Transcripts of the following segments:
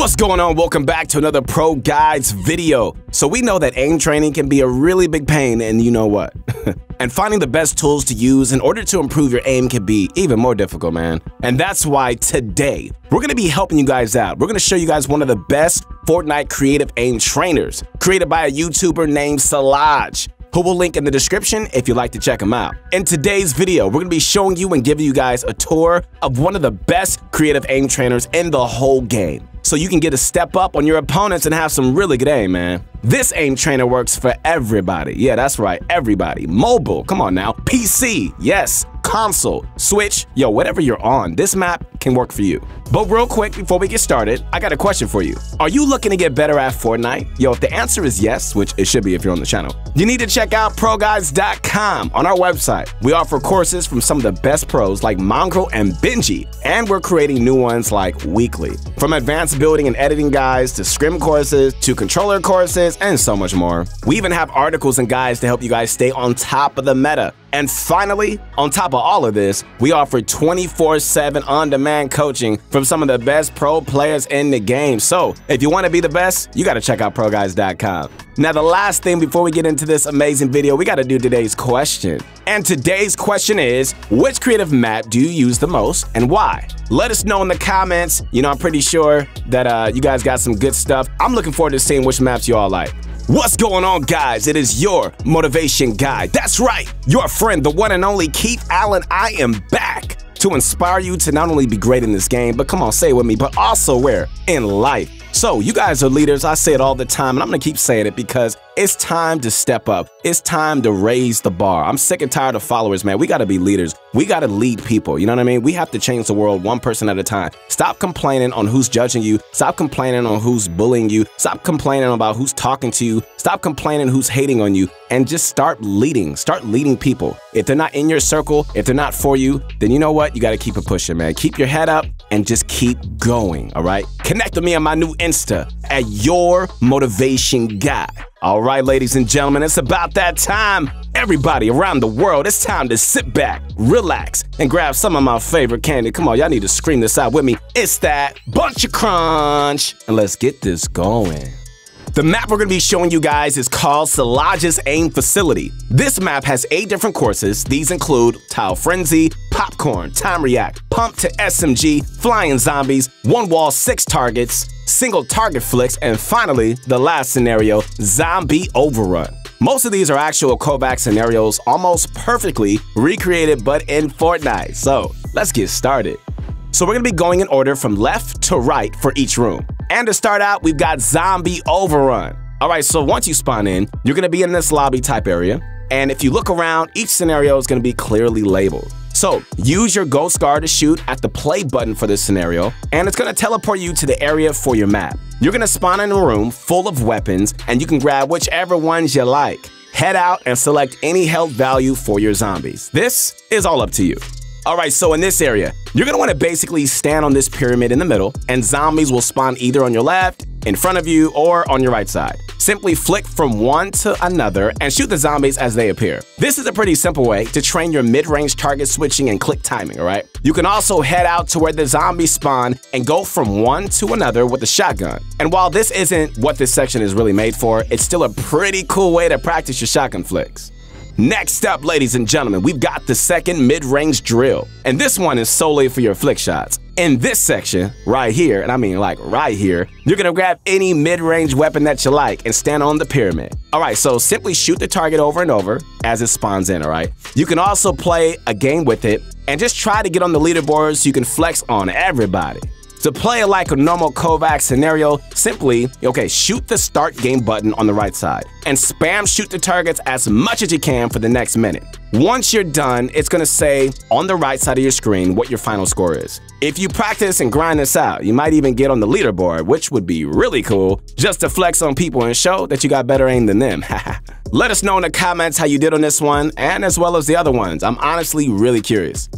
What's going on? Welcome back to another Pro Guides video. So we know that aim training can be a really big pain and you know what? and finding the best tools to use in order to improve your aim can be even more difficult, man. And that's why today, we're gonna be helping you guys out. We're gonna show you guys one of the best Fortnite creative aim trainers, created by a YouTuber named Salaj who will link in the description if you'd like to check him out. In today's video, we're going to be showing you and giving you guys a tour of one of the best creative aim trainers in the whole game so you can get a step up on your opponents and have some really good aim, man. This aim trainer works for everybody. Yeah, that's right, everybody. Mobile, come on now. PC, yes console, Switch, yo, whatever you're on, this map can work for you. But real quick, before we get started, I got a question for you. Are you looking to get better at Fortnite? Yo, if the answer is yes, which it should be if you're on the channel, you need to check out ProGuides.com on our website. We offer courses from some of the best pros like Mongraal and Benji, and we're creating new ones like weekly. From advanced building and editing guides to scrim courses to controller courses and so much more. We even have articles and guides to help you guys stay on top of the meta. And finally, on top of all of this, we offer 24 7 on demand coaching from some of the best pro players in the game. So if you want to be the best, you got to check out ProGuides.com. Now, the last thing before we get into this amazing video, we got to do today's question. And today's question is which creative map do you use the most and why? Let us know in the comments. You know, I'm pretty sure that uh, you guys got some good stuff. I'm looking forward to seeing which maps you all like. What's going on, guys? It is your motivation guy. That's right, your friend, the one and only Keith Allen. I am back to inspire you to not only be great in this game, but come on, say it with me, but also where? In life. So, you guys are leaders. I say it all the time, and I'm gonna keep saying it because it's time to step up. It's time to raise the bar. I'm sick and tired of followers, man. We gotta be leaders. We gotta lead people. You know what I mean? We have to change the world one person at a time. Stop complaining on who's judging you. Stop complaining on who's bullying you. Stop complaining about who's talking to you. Stop complaining who's hating on you. And just start leading. Start leading people. If they're not in your circle, if they're not for you, then you know what? You gotta keep it pushing, man. Keep your head up and just keep going, all right? Connect with me on my new Insta at Your Motivation Guy. All right, ladies and gentlemen, it's about that time. Everybody around the world, it's time to sit back, relax, and grab some of my favorite candy. Come on, y'all need to scream this out with me. It's that Bunch of Crunch. And let's get this going. The map we're going to be showing you guys is called Salaj's Aim Facility. This map has eight different courses. These include Tile Frenzy, Popcorn, Time React, Pump to SMG, Flying Zombies, One Wall, Six Targets, Single Target Flicks, and finally, the last scenario, Zombie Overrun. Most of these are actual Kovaak scenarios almost perfectly recreated but in Fortnite. So let's get started. So we're gonna be going in order from left to right for each room. And to start out, we've got Zombie Overrun. All right, so once you spawn in, you're gonna be in this lobby type area. And if you look around, each scenario is gonna be clearly labeled. So use your Ghost Guard to shoot at the play button for this scenario, and it's gonna teleport you to the area for your map. You're gonna spawn in a room full of weapons, and you can grab whichever ones you like. Head out and select any health value for your zombies. This is all up to you. All right, so in this area, you're gonna wanna basically stand on this pyramid in the middle, and zombies will spawn either on your left, in front of you, or on your right side. Simply flick from one to another and shoot the zombies as they appear. This is a pretty simple way to train your mid-range target switching and click timing, alright? You can also head out to where the zombies spawn and go from one to another with a shotgun. And while this isn't what this section is really made for, it's still a pretty cool way to practice your shotgun flicks. Next up, ladies and gentlemen, we've got the second mid-range drill. And this one is solely for your flick shots. In this section, right here, and I mean like right here, you're gonna grab any mid-range weapon that you like and stand on the pyramid. All right, so simply shoot the target over and over as it spawns in, all right? You can also play a game with it and just try to get on the leaderboard so you can flex on everybody. To play like a normal Kovaak scenario, simply, okay, shoot the start game button on the right side and spam shoot the targets as much as you can for the next minute. Once you're done, it's gonna say on the right side of your screen what your final score is. If you practice and grind this out, you might even get on the leaderboard, which would be really cool, just to flex on people and show that you got better aim than them. Let us know in the comments how you did on this one, and as well as the other ones. I'm honestly really curious.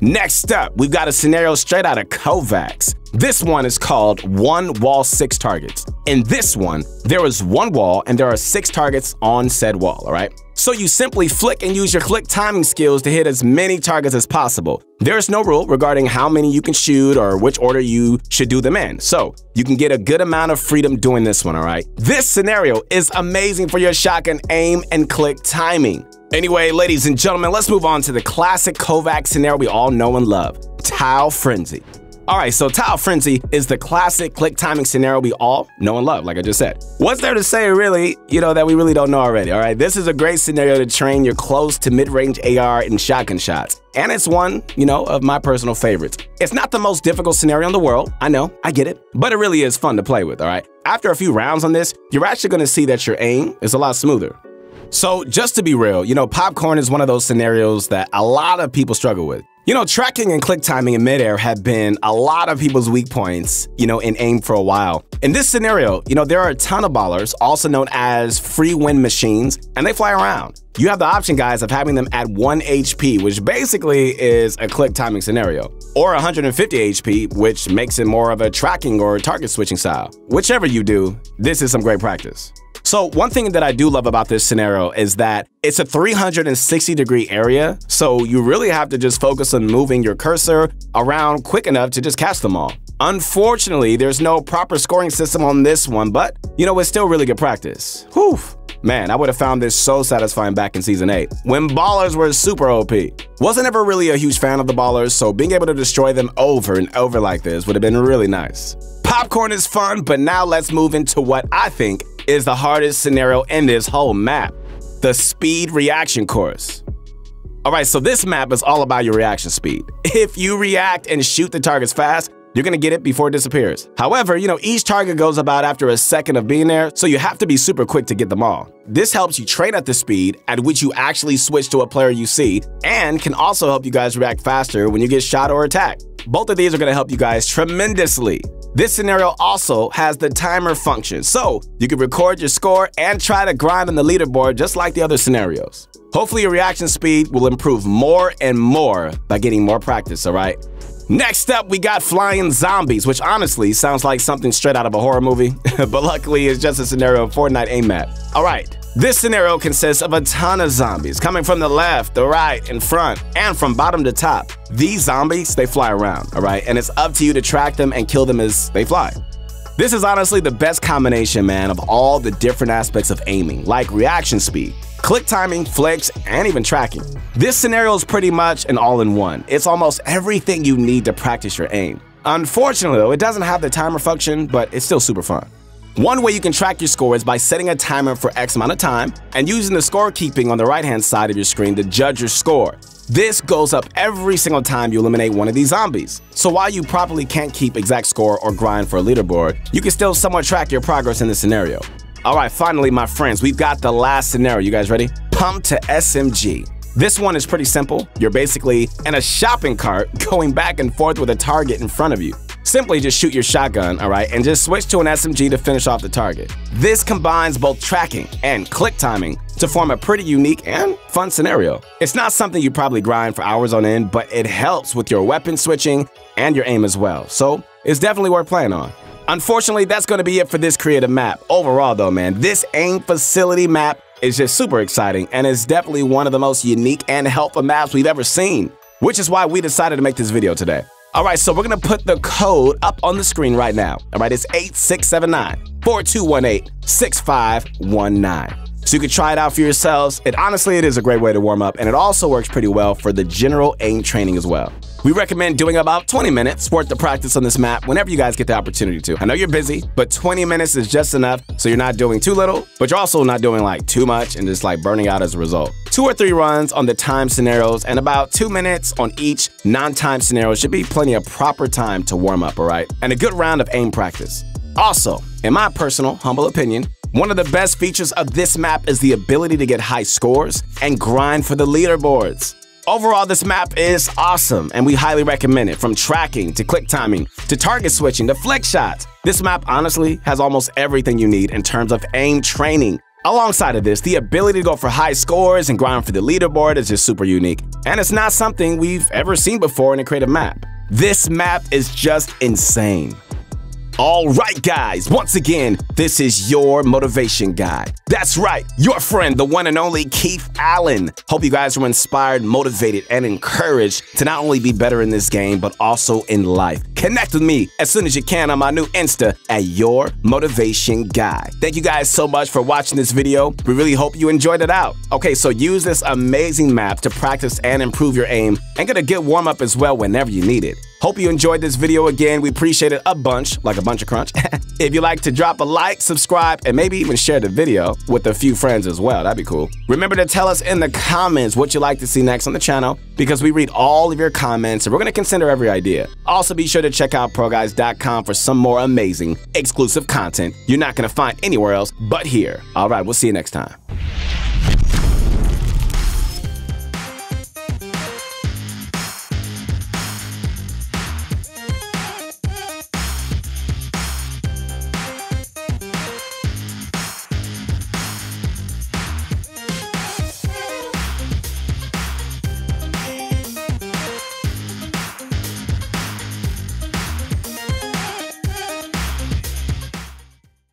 Next up, we've got a scenario straight out of Kovaak's. This one is called One Wall Six Targets. In this one, there is one wall and there are six targets on said wall, all right? So you simply flick and use your click timing skills to hit as many targets as possible. There's no rule regarding how many you can shoot or which order you should do them in, so you can get a good amount of freedom doing this one, alright? This scenario is amazing for your shotgun aim and click timing. Anyway, ladies and gentlemen, let's move on to the classic Kovaak scenario we all know and love, Tile Frenzy. Alright, so Tile Frenzy is the classic click timing scenario we all know and love, like I just said. What's there to say really, you know, that we really don't know already, alright? This is a great scenario to train your close to mid-range AR and shotgun shots. And it's one, you know, of my personal favorites. It's not the most difficult scenario in the world, I know, I get it, but it really is fun to play with, alright? After a few rounds on this, you're actually gonna see that your aim is a lot smoother. So, just to be real, you know, popcorn is one of those scenarios that a lot of people struggle with. You know, tracking and click timing in midair have been a lot of people's weak points, you know, in AIM for a while. In this scenario, you know, there are a ton of ballers, also known as free win machines, and they fly around. You have the option, guys, of having them at 1 HP, which basically is a click timing scenario, or 150 HP, which makes it more of a tracking or target switching style. Whichever you do, this is some great practice. So one thing that I do love about this scenario is that it's a 360 degree area, so you really have to just focus on moving your cursor around quick enough to just catch them all. Unfortunately, there's no proper scoring system on this one, but you know, it's still really good practice. Whew. Man, I would have found this so satisfying back in Season 8, when Ballers were super OP. Wasn't ever really a huge fan of the Ballers, so being able to destroy them over and over like this would have been really nice. Popcorn is fun, but now let's move into what I think is the hardest scenario in this whole map the speed reaction course. Alright, so this map is all about your reaction speed. If you react and shoot the targets fast, you're gonna get it before it disappears. However, you know, each target goes about after a second of being there, so you have to be super quick to get them all. This helps you train at the speed at which you actually switch to a player you see, and can also help you guys react faster when you get shot or attacked. Both of these are gonna help you guys tremendously. This scenario also has the timer function, so you can record your score and try to grind on the leaderboard just like the other scenarios. Hopefully your reaction speed will improve more and more by getting more practice, alright? Next up, we got Flying Zombies, which honestly sounds like something straight out of a horror movie, but luckily it's just a scenario of Fortnite aim map. Alright, this scenario consists of a ton of zombies coming from the left, the right, and front, and from bottom to top. These zombies, they fly around, alright? And it's up to you to track them and kill them as they fly. This is honestly the best combination, man, of all the different aspects of aiming, like reaction speed, click timing, flicks, and even tracking. This scenario is pretty much an all-in-one. It's almost everything you need to practice your aim. Unfortunately, though, it doesn't have the timer function, but it's still super fun. One way you can track your score is by setting a timer for X amount of time and using the scorekeeping on the right hand side of your screen to judge your score. This goes up every single time you eliminate one of these zombies. So while you probably can't keep exact score or grind for a leaderboard, you can still somewhat track your progress in this scenario. Alright, finally my friends, we've got the last scenario. You guys ready? Pump to SMG. This one is pretty simple. You're basically in a shopping cart going back and forth with a target in front of you. Simply just shoot your shotgun, alright, and just switch to an SMG to finish off the target. This combines both tracking and click timing to form a pretty unique and fun scenario. It's not something you probably grind for hours on end, but it helps with your weapon switching and your aim as well, so it's definitely worth playing on. Unfortunately, that's going to be it for this creative map. Overall though, man, this aim facility map is just super exciting and is definitely one of the most unique and helpful maps we've ever seen, which is why we decided to make this video today. All right, so we're gonna put the code up on the screen right now. All right, it's 8679 4218 6519. So you can try it out for yourselves. It honestly, it is a great way to warm up, and it also works pretty well for the general aim training as well. We recommend doing about 20 minutes worth of practice on this map whenever you guys get the opportunity to. I know you're busy, but 20 minutes is just enough so you're not doing too little, but you're also not doing like too much and just like burning out as a result. Two or three runs on the time scenarios and about two minutes on each non-time scenario should be plenty of proper time to warm up, all right? And a good round of aim practice. Also, in my personal, humble opinion, one of the best features of this map is the ability to get high scores and grind for the leaderboards. Overall, this map is awesome, and we highly recommend it. From tracking to click timing to target switching to flick shots, this map honestly has almost everything you need in terms of aim training. Alongside of this, the ability to go for high scores and grind for the leaderboard is just super unique, and it's not something we've ever seen before in a creative map. This map is just insane. All right, guys, once again, this is your motivation guy. That's right, your friend, the one and only Keith Allen. Hope you guys were inspired, motivated, and encouraged to not only be better in this game, but also in life. Connect with me as soon as you can on my new Insta at Your Motivation Guy. Thank you guys so much for watching this video. We really hope you enjoyed it out. Okay, so use this amazing map to practice and improve your aim and get a good warm up as well whenever you need it. Hope you enjoyed this video again. We appreciate it a bunch, like a bunch of crunch. if you like to drop a like, subscribe, and maybe even share the video with a few friends as well, that'd be cool. Remember to tell us in the comments what you'd like to see next on the channel because we read all of your comments and we're going to consider every idea. Also, be sure to check out ProGuides.com for some more amazing exclusive content you're not going to find anywhere else but here. All right, we'll see you next time.